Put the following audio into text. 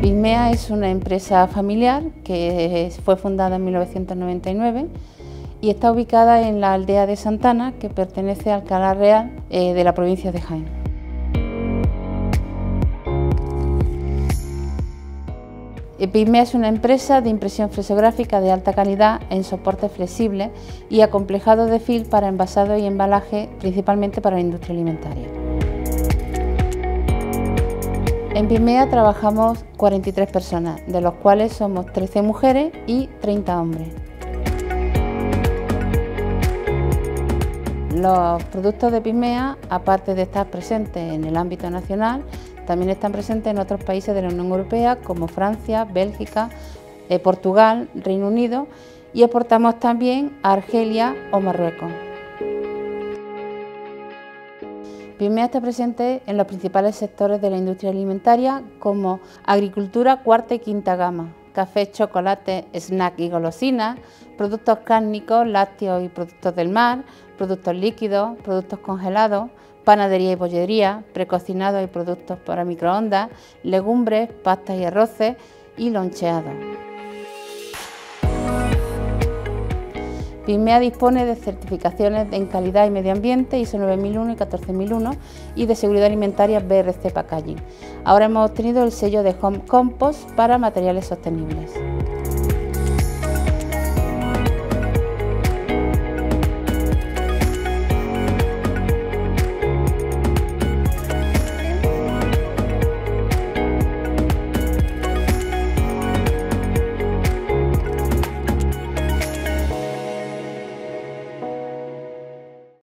Pismea es una empresa familiar que fue fundada en 1999 y está ubicada en la aldea de Santana, que pertenece al Alcalá Real eh, de la provincia de Jaén. Pismea es una empresa de impresión flexográfica de alta calidad en soporte flexible y acomplejado de fil para envasado y embalaje, principalmente para la industria alimentaria. En Pismea trabajamos 43 personas, de los cuales somos 13 mujeres y 30 hombres. Los productos de Pismea, aparte de estar presentes en el ámbito nacional, también están presentes en otros países de la Unión Europea como Francia, Bélgica, eh, Portugal, Reino Unido y exportamos también a Argelia o Marruecos. Pimea está presente en los principales sectores de la industria alimentaria como agricultura cuarta y quinta gama, café, chocolate, snack y golosinas, productos cárnicos, lácteos y productos del mar, productos líquidos, productos congelados, panadería y bollería, precocinados y productos para microondas, legumbres, pastas y arroces y loncheados. PIMEA dispone de certificaciones en calidad y medio ambiente ISO 9001 y 14001 y de seguridad alimentaria BRC Packaging. Ahora hemos obtenido el sello de Home Compost para materiales sostenibles.